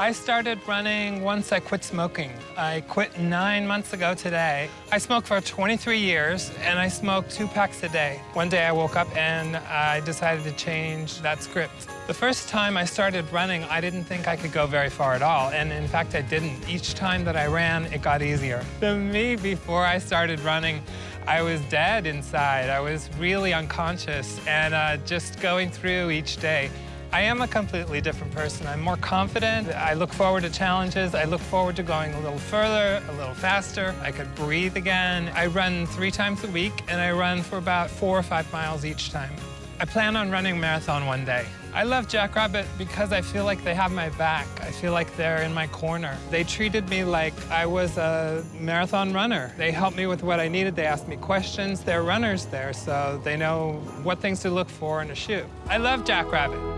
I started running once I quit smoking. I quit nine months ago today. I smoked for 23 years, and I smoked two packs a day. One day I woke up and I decided to change that script. The first time I started running, I didn't think I could go very far at all, and in fact, I didn't. Each time that I ran, it got easier. The me before I started running, I was dead inside. I was really unconscious and uh, just going through each day. I am a completely different person. I'm more confident. I look forward to challenges. I look forward to going a little further, a little faster. I could breathe again. I run three times a week, and I run for about four or five miles each time. I plan on running a marathon one day. I love Jackrabbit because I feel like they have my back. I feel like they're in my corner. They treated me like I was a marathon runner. They helped me with what I needed. They asked me questions. They're runners there, so they know what things to look for in a shoe. I love Jackrabbit.